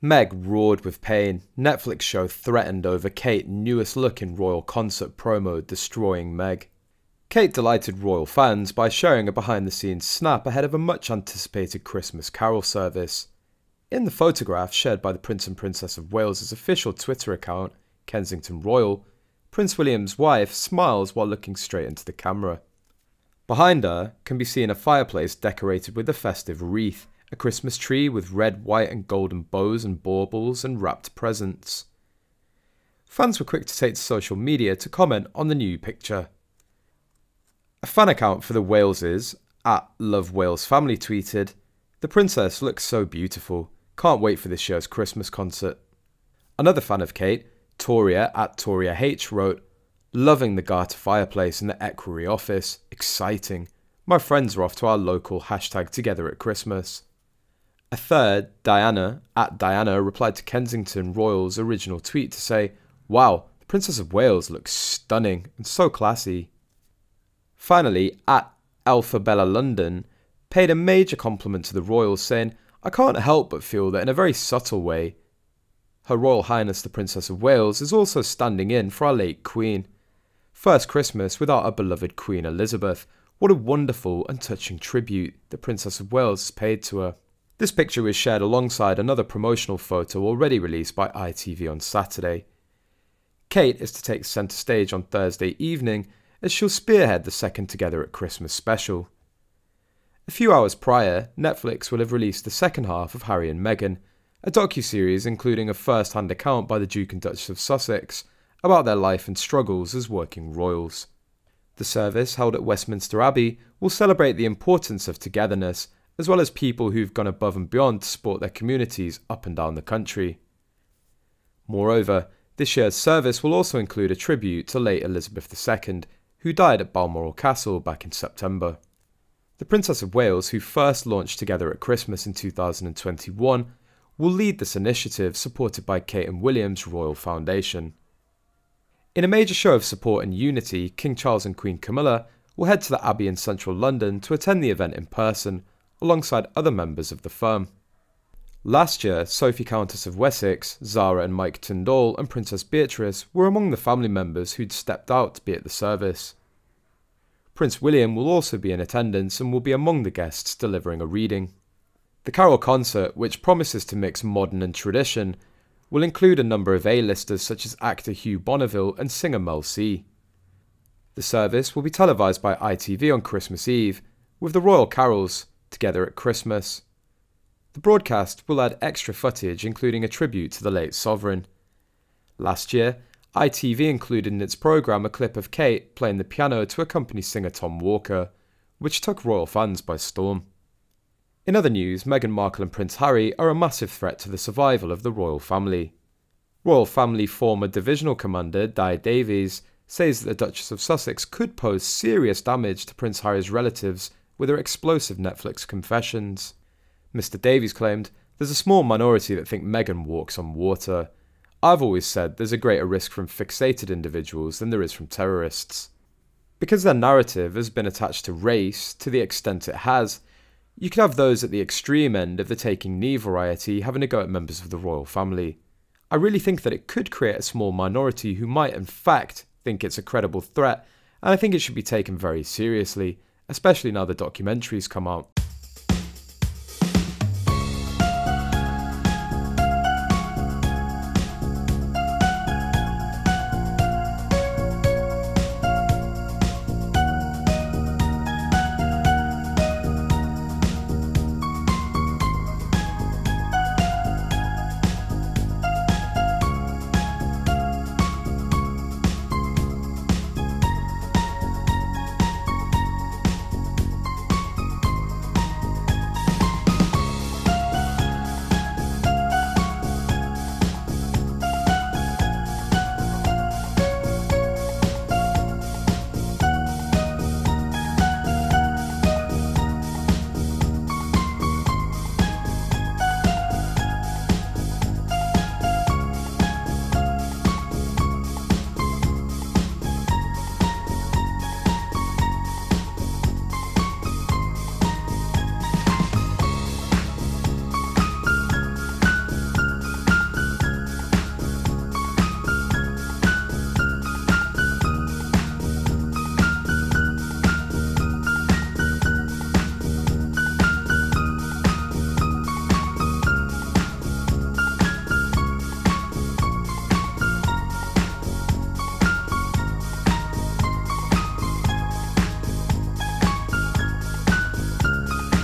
Meg roared with pain. Netflix show threatened over Kate newest look in royal concert promo destroying Meg. Kate delighted royal fans by sharing a behind the scenes snap ahead of a much anticipated Christmas carol service. In the photograph shared by the Prince and Princess of Wales's official Twitter account, Kensington Royal, Prince William's wife smiles while looking straight into the camera. Behind her can be seen a fireplace decorated with a festive wreath a Christmas tree with red, white, and golden bows and baubles and wrapped presents. Fans were quick to take to social media to comment on the new picture. A fan account for the Waleses, at Love Wales Family, tweeted, The princess looks so beautiful. Can't wait for this year's Christmas concert. Another fan of Kate, Toria at Toria H, wrote, Loving the Garter fireplace in the equerry office. Exciting. My friends are off to our local hashtag together at Christmas. A third, Diana, at Diana, replied to Kensington Royal's original tweet to say, Wow, the Princess of Wales looks stunning and so classy. Finally, at Alpha Bella London, paid a major compliment to the royals, saying, I can't help but feel that in a very subtle way, Her Royal Highness the Princess of Wales is also standing in for our late Queen. First Christmas without our beloved Queen Elizabeth. What a wonderful and touching tribute the Princess of Wales has paid to her. This picture was shared alongside another promotional photo already released by ITV on Saturday. Kate is to take centre stage on Thursday evening as she'll spearhead the second Together at Christmas special. A few hours prior, Netflix will have released the second half of Harry and Meghan, a docu-series including a first-hand account by the Duke and Duchess of Sussex about their life and struggles as working royals. The service, held at Westminster Abbey, will celebrate the importance of togetherness as well as people who've gone above and beyond to support their communities up and down the country. Moreover, this year's service will also include a tribute to late Elizabeth II, who died at Balmoral Castle back in September. The Princess of Wales, who first launched Together at Christmas in 2021, will lead this initiative supported by Kate and William's Royal Foundation. In a major show of support and unity, King Charles and Queen Camilla will head to the Abbey in central London to attend the event in person, alongside other members of the firm. Last year, Sophie Countess of Wessex, Zara and Mike Tindall, and Princess Beatrice were among the family members who'd stepped out to be at the service. Prince William will also be in attendance and will be among the guests delivering a reading. The carol concert, which promises to mix modern and tradition, will include a number of A-listers such as actor Hugh Bonneville and singer Mel C. The service will be televised by ITV on Christmas Eve, with the royal carols, together at Christmas. The broadcast will add extra footage, including a tribute to the late sovereign. Last year, ITV included in its programme a clip of Kate playing the piano to accompany singer Tom Walker, which took royal fans by storm. In other news, Meghan Markle and Prince Harry are a massive threat to the survival of the royal family. Royal family former divisional commander Dai Davies says that the Duchess of Sussex could pose serious damage to Prince Harry's relatives with her explosive Netflix confessions. Mr. Davies claimed, There's a small minority that think Meghan walks on water. I've always said there's a greater risk from fixated individuals than there is from terrorists. Because their narrative has been attached to race to the extent it has, you could have those at the extreme end of the taking knee variety having a go at members of the royal family. I really think that it could create a small minority who might, in fact, think it's a credible threat, and I think it should be taken very seriously especially now the documentaries come out.